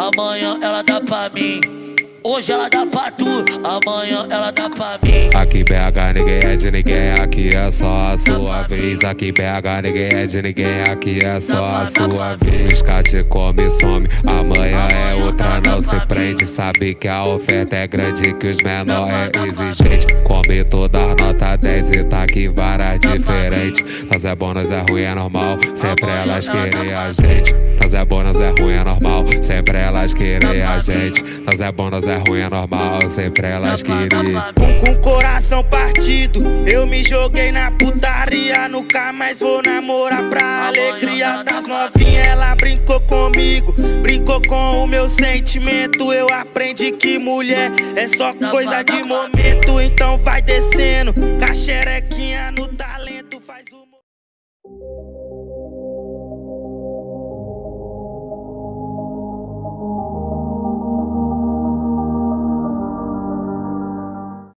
Amanhã ela dá pra mim. Hoje ela dá pra tu, amanhã ela dá pra mim. Aqui BH ninguém é de ninguém, aqui é só a sua vez. Aqui BH ninguém é de ninguém, aqui é só a sua vez. Cate come some, amanhã é outra, não se prende. Sabe que a oferta é grande, que os menor é exigente. Come toda nota 10 e tá aqui várias diferentes. Nós é bom, nós é ruim, é normal. Sempre elas querem a gente. Nós é bom, nós é ruim, é normal. Sempre elas querem a gente. Nós é bom, nós é ruim, é normal. Sempre elas querem. Com, com coração partido, eu me joguei na putaria. Nunca mais vou namorar pra alegria das novinhas. Ela brincou comigo, brincou com o meu sentimento. Eu aprendi que mulher é só coisa de momento. Então vai descendo, caxerequinha no talento, faz o.